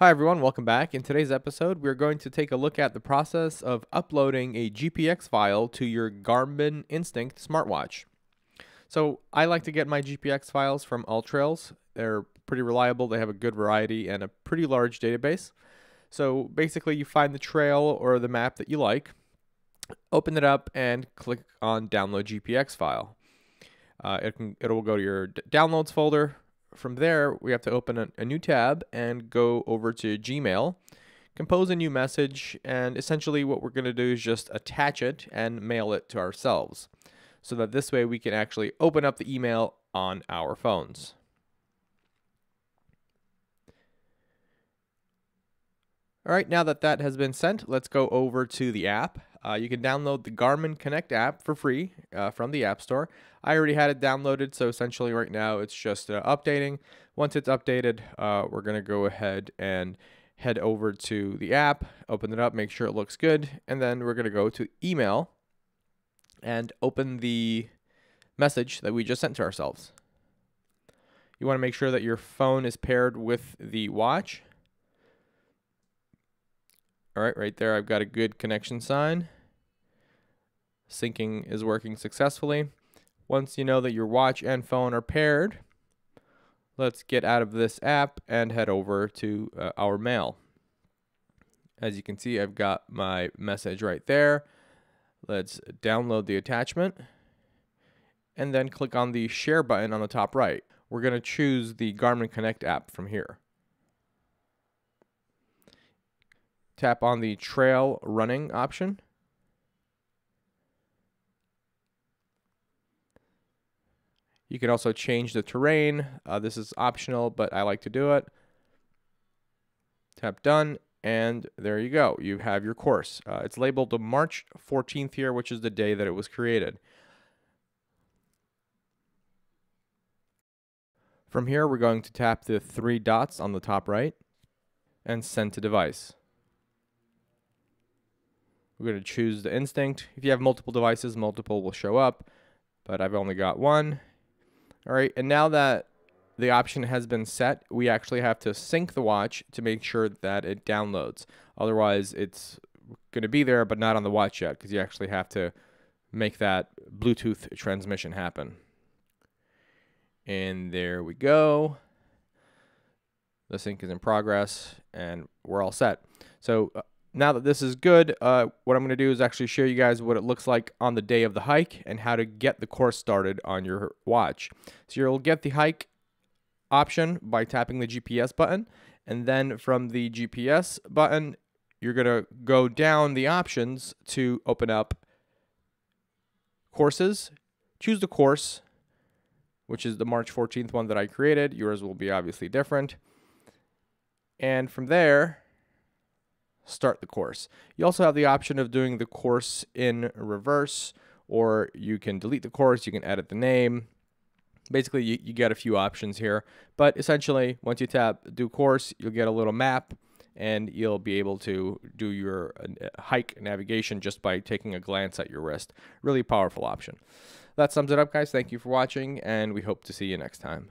Hi everyone, welcome back. In today's episode, we're going to take a look at the process of uploading a GPX file to your Garmin Instinct smartwatch. So I like to get my GPX files from AllTrails. They're pretty reliable, they have a good variety and a pretty large database. So basically you find the trail or the map that you like, open it up and click on download GPX file. Uh, it, can, it will go to your downloads folder, from there, we have to open a, new tab and go over to Gmail, compose a new message, and essentially what we're going to do is just attach it and mail it to ourselves so that this way we can actually open up the email on our phones. All right, now that that has been sent, let's go over to the app. Uh, you can download the Garmin Connect app for free uh, from the App Store. I already had it downloaded, so essentially right now it's just uh, updating. Once it's updated, uh, we're going to go ahead and head over to the app, open it up, make sure it looks good, and then we're going to go to email and open the message that we just sent to ourselves. You want to make sure that your phone is paired with the watch. All right, right there, I've got a good connection sign. Syncing is working successfully. Once you know that your watch and phone are paired, let's get out of this app and head over to uh, our mail. As you can see, I've got my message right there. Let's download the attachment and then click on the share button on the top right. We're going to choose the Garmin Connect app from here. Tap on the trail running option. You can also change the terrain. Uh, this is optional, but I like to do it. Tap done, and there you go. You have your course. Uh, it's labeled March 14th here, which is the day that it was created. From here, we're going to tap the three dots on the top right and send to device. We're going to choose the Instinct. If you have multiple devices, multiple will show up, but I've only got one. All right, and now that the option has been set, we actually have to sync the watch to make sure that it downloads. Otherwise, it's going to be there, but not on the watch yet, because you actually have to make that Bluetooth transmission happen. And there we go. The sync is in progress, and we're all set. So uh, now that this is good, uh, what I'm going to do is actually show you guys what it looks like on the day of the hike and how to get the course started on your watch. So you'll get the hike option by tapping the GPS button. And then from the GPS button, you're going to go down the options to open up courses. Choose the course, which is the March 14th one that I created. Yours will be obviously different. And from there, start the course. You also have the option of doing the course in reverse, or you can delete the course, you can edit the name. Basically, you, you get a few options here, but essentially, once you tap do course, you'll get a little map and you'll be able to do your uh, hike navigation just by taking a glance at your wrist. Really powerful option. That sums it up, guys. Thank you for watching, and we hope to see you next time.